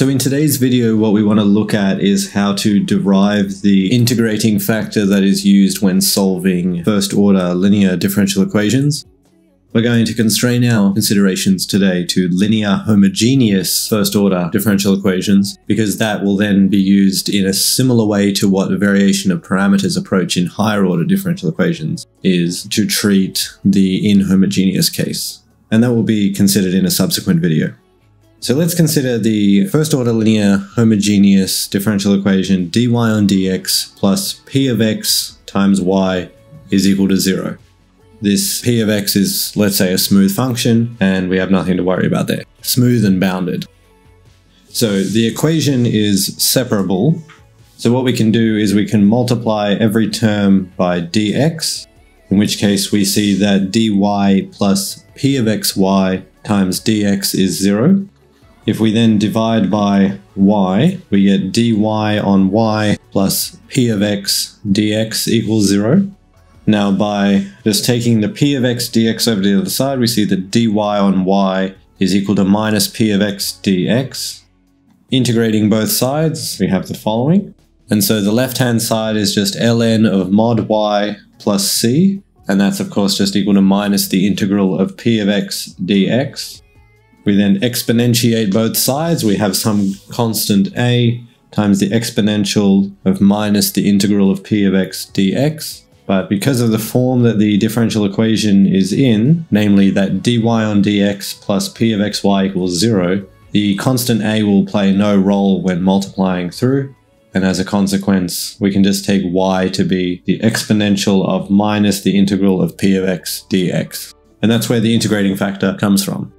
So in today's video, what we want to look at is how to derive the integrating factor that is used when solving first order linear differential equations. We're going to constrain our considerations today to linear homogeneous first order differential equations because that will then be used in a similar way to what a variation of parameters approach in higher order differential equations is to treat the inhomogeneous case. And that will be considered in a subsequent video. So let's consider the first order linear homogeneous differential equation dy on dx plus p of x times y is equal to zero. This p of x is, let's say, a smooth function, and we have nothing to worry about there. Smooth and bounded. So the equation is separable. So what we can do is we can multiply every term by dx, in which case we see that dy plus p of xy times dx is zero. If we then divide by y, we get dy on y plus p of x dx equals 0. Now by just taking the p of x dx over to the other side, we see that dy on y is equal to minus p of x dx. Integrating both sides, we have the following. And so the left-hand side is just ln of mod y plus c, and that's of course just equal to minus the integral of p of x dx. We then exponentiate both sides. We have some constant a times the exponential of minus the integral of p of x dx. But because of the form that the differential equation is in, namely that dy on dx plus p of xy equals 0, the constant a will play no role when multiplying through, and as a consequence, we can just take y to be the exponential of minus the integral of p of x dx. And that's where the integrating factor comes from.